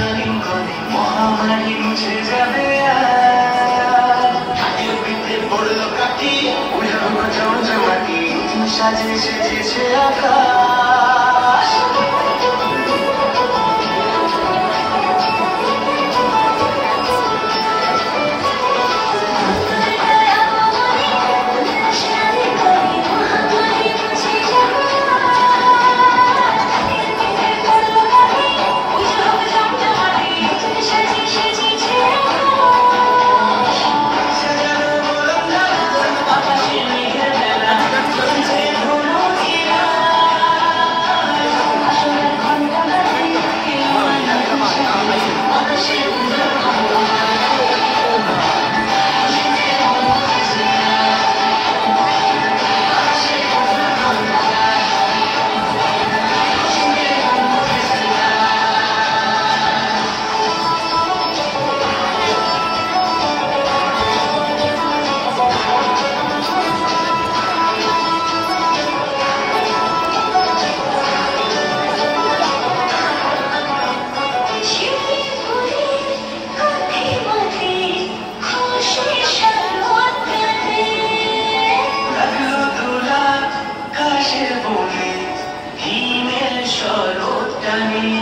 অলিম করে মহামারী মুছে যাবে হাতের পিঠে পড়ল কাঠি উড়ে হোক জমজমাটি সাজে সেজেছে আকাশ Dani.